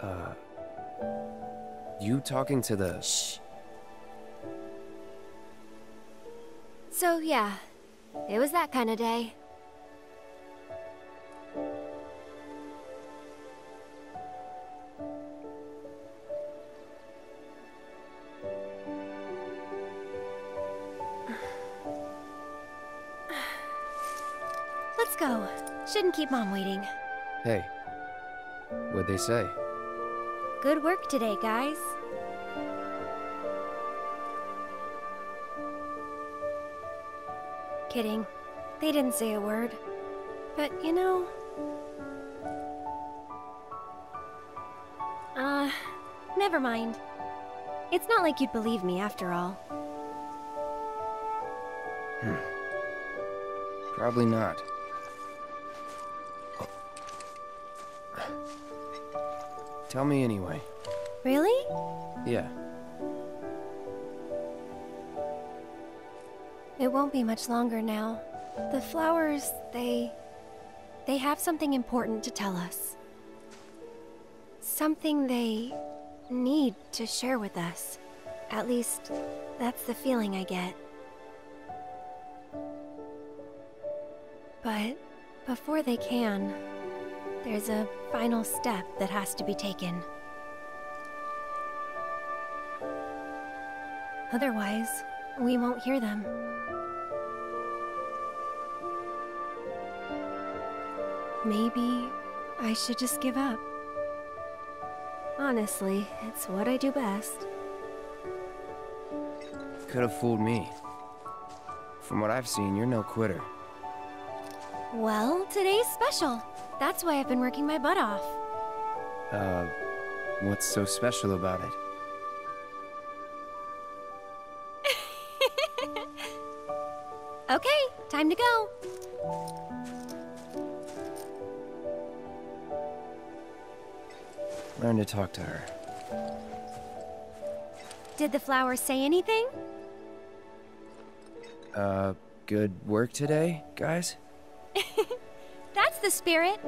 Uh, you talking to the... Shh. So, yeah. It was that kind of day. Let's go. Shouldn't keep Mom waiting. Hey. What'd they say? Good work today, guys. Kidding. They didn't say a word. But, you know... Uh, never mind. It's not like you'd believe me after all. Probably not. Tell me anyway. Really? Yeah. It won't be much longer now. The flowers, they... They have something important to tell us. Something they need to share with us. At least, that's the feeling I get. But before they can, there's a final step that has to be taken. Otherwise, we won't hear them. Maybe I should just give up. Honestly, it's what I do best. Could have fooled me. From what I've seen, you're no quitter. Well, today's special. That's why I've been working my butt off. Uh, what's so special about it? Okay, time to go. Learn to talk to her. Did the flowers say anything? Uh, good work today, guys? The spirit.